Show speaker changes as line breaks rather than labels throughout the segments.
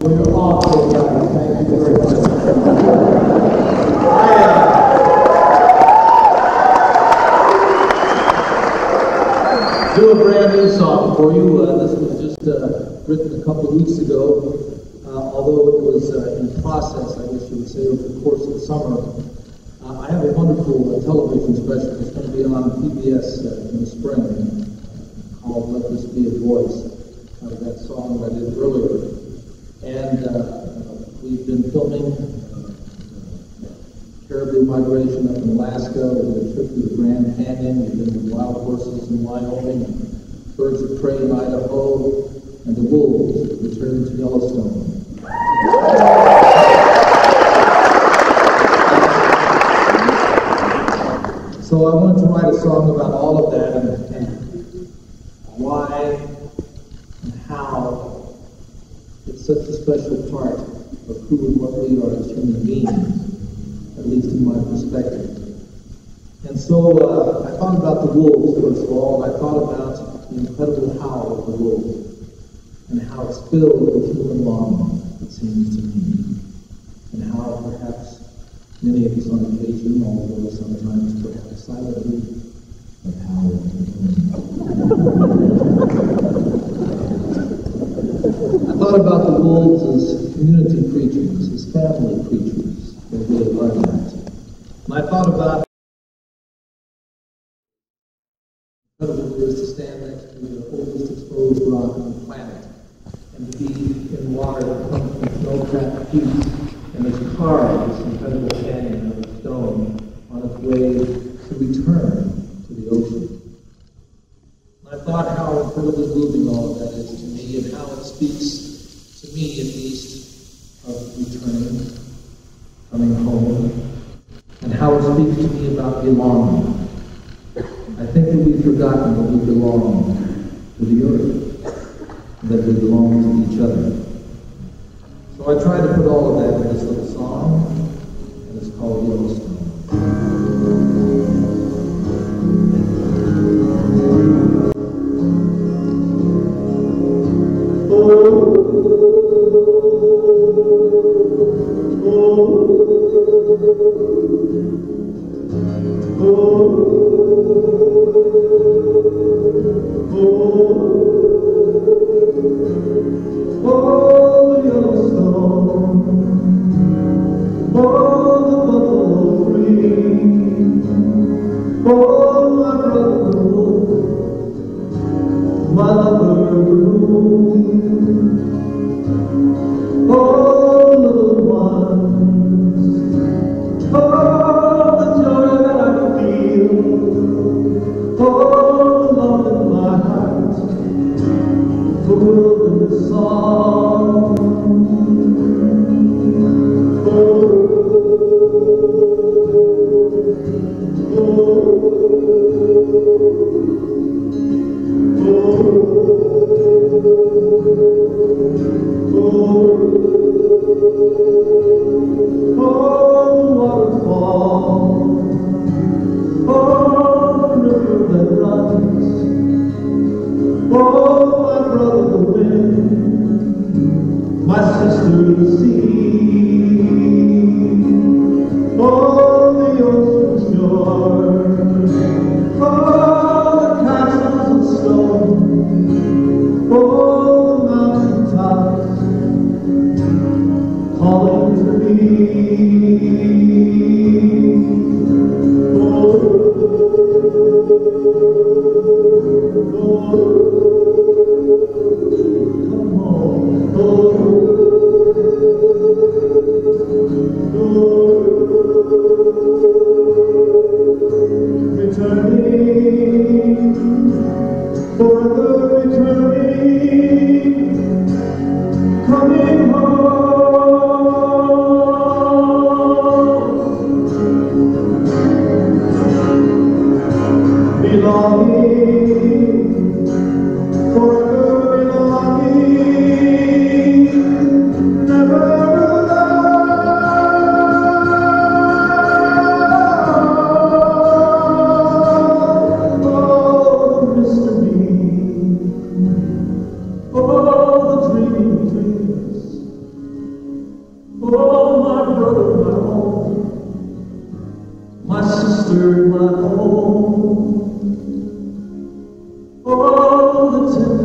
I, do a brand new song for you. Uh, this was just uh, written a couple weeks ago, uh, although it was uh, in process, I guess you would say, over the course of the summer. Uh, I have a wonderful television special that's going to be on PBS in the spring called Let This Be a Voice, that song that I did earlier. And uh, we've been filming uh, caribou migration up in Alaska, we trip to the Grand Canyon, we've been with wild horses in Wyoming, birds of prey in Idaho, and the wolves that returned to Yellowstone. So I wanted to write a song about all of that and, and why and how it's such a special part of who and what we are as human beings, at least in my perspective. And so uh, I thought about the wolves, first of all, and I thought about the incredible howl of the wolf and how it's filled with human longing, it seems to me, and how perhaps many of us on occasion, although sometimes perhaps silently, have howled. I thought about the wolves as community creatures, as family creatures. They really are that. And I thought about incredible it is to stand next to the oldest exposed rock on the planet and to be in water that comes from snow-capped peaks and is carved this incredible canyon of stone on its way to return to the ocean. I thought how incredibly moving all of that is to me and how it speaks to me at least of returning, coming home, and how it speaks to me about belonging. I think that we've forgotten that we belong to the earth, that we belong to each other. So I tried to put all of that in this little song, and it's called Yellowstone. Oh, oh, oh, my brother my lover 我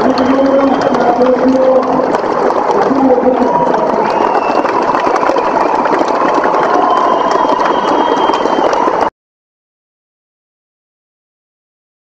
Thank
you.